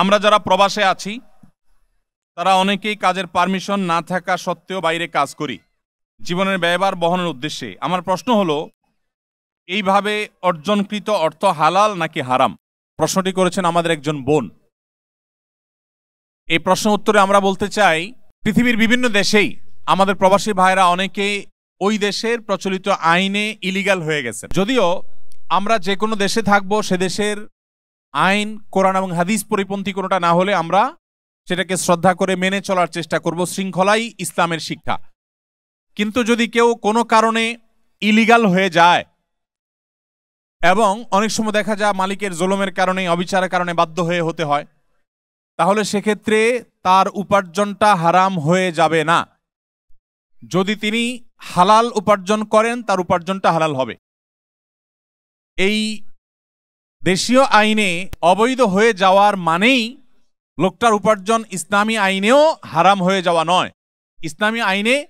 আমরা যারা প্রবাসে আছি, তারা অনেকেই কাজের পারমিশন না থাকা সত্ত্বেও বাইরে কাজ করি। জীবনের ব্যয়বার বহনের উদ্দেশ্যে। আমার প্রশ্ন হলো, এইভাবে অর্জনকৃত অর্থ হালাল নাকি হারাম? প্রশ্নটি করেছেন আমাদের একজন বোন। এই প্রশ্ন উত্তরে আমরা বলতে চাই, পৃথিবীর বিভিন্ন দেশেই আমাদের প্রবাসী ভাইরা অনেকে ওই দেশের প্রচলিত আইনে ইলিগাল হয়ে গেছে যদিও আমরা যে কোনো দেশে থাকব, সে দেশের আইন, কোরআন এবং হাদিস পরিপন্থী কোনোটা না হলে আমরা সেটাকে শ্রদ্ধা করে মেনে চলার চেষ্টা করব শৃঙ্খলাই ইসলামের শিক্ষা। কিন্তু যদি কেউ কোনো কারণে ইলিগাল হয়ে যায় এবং অনেক সময় দেখা যায় মালিকের জোলমের কারণে, অবিচারের কারণে বাধ্য হয়ে হতে হয়, তাহলে সেক্ষেত্রে তার উপার্জনটা হারাম হয়ে যাবে না। যদি তিনি হালাল উপার্জন করেন, তার উপার্জনটা হালাল হবে। এই দেশীয় আইনে অবৈধ হয়ে যাওয়ার মানেই লোকটার উপার্জন ইসলামী আইনেও হারাম হয়ে যাওয়া নয়। ইসলামী আইনে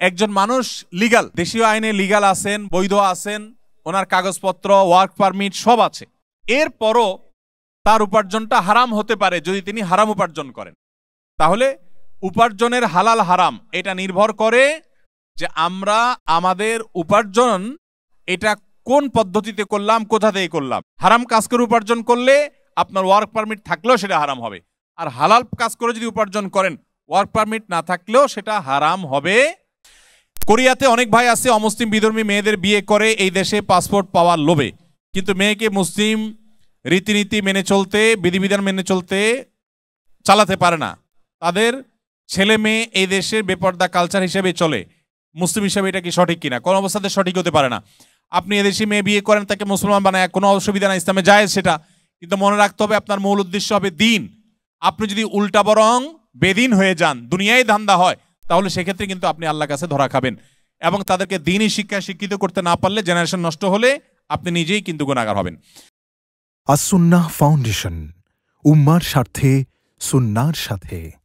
একজন মানুষ লিগাল, দেশীয় আইনে লিগাল আছেন, বৈধ আছেন, ওনার কাগজপত্র, ওয়ার্ক পারমিট সব আছে। এরপরও তার উপার্জনটা হারাম হতে পারে যদি তিনি হারাম উপার্জন করেন। তাহলে উপার্জনের হালাল হারাম, এটা নির্ভর করে যে আমরা আমাদের উপার্জন, এটা কোন পদ্ধতিতে করলাম, কোথা থেকে করলাম? হারাম কাজ করে উপার্জন করলে আপনার ওয়ার্ক পারমিট থাকলেও সেটা হারাম হবে। আর হালাল কাজ করে যদি উপার্জন করেন ওয়ার্ক পারমিট না থাকলেও সেটা হারাম হবে। কোরিয়াতে অনেক ভাই আছে, অমুসলিম বিধর্মী মেয়েদের বিয়ে করে, এই দেশে পাসপোর্ট পাওয়ার লোভে। কিন্তু মেয়েকে মুসলিম রীতিনীতি মেনে চলতে, বিধিবিধান মেনে চলতে চালাতে পারে না। তাদের ছেলে মেয়ে এই দেশের বেপর্দা কালচার হিসেবে চলে। মুসলিম হিসেবে এটা কি সঠিক কিনা? কোনো অবস্থাতে সঠিক হতে পারে না। আপনি এদেশে মেয়ে বিয়ে করেন, তাকে মুসলমান বানায়, কোনো অসুবিধা না ইসলামে যায় সেটা। কিন্তু মনে রাখতে হবে, আপনার মূল উদ্দেশ্য হবে দিন। আপনি যদি উল্টা বরং বেদিন হয়ে যান, দুনিয়ায় ধান্দা হয়, তাহলে সেক্ষেত্রে কিন্তু আপনি আল্লাহর কাছে ধরা খাবেন। এবং তাদেরকে দিনই শিক্ষা শিক্ষিত করতে না পারলে জেনারেশন নষ্ট হলে আপনি নিজেই কিন্তু গুণাগার হবেন। আসুন্নাহ ফাউন্ডেশন, উম্মার স্বার্থে, সুন্নার সাথে।